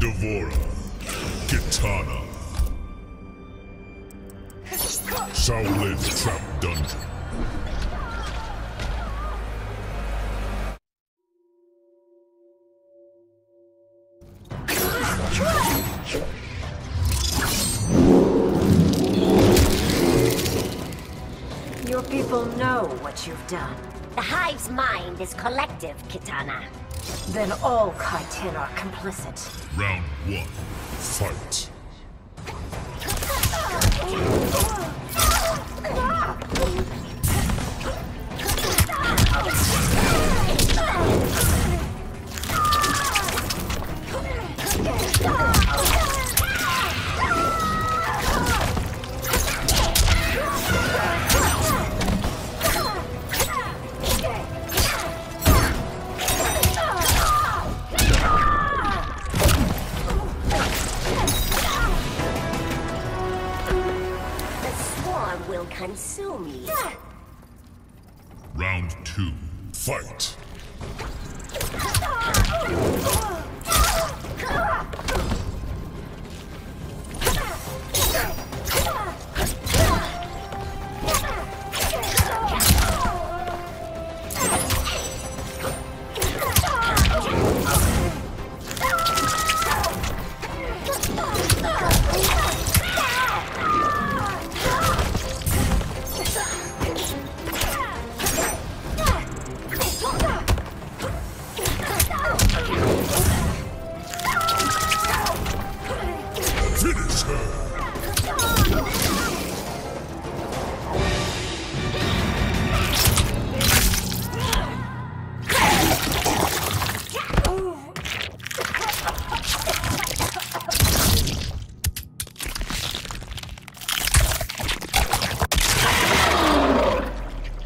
D'Vorah. Kitana. Shaolin Trap Dungeon. Your people know what you've done. The Hive's mind is collective, Kitana. Then all Kytinn are complicit. Round one. Fight. Consume you. Round two. Fight. Finish her.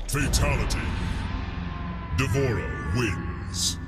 Fatality. D'Vorah wins.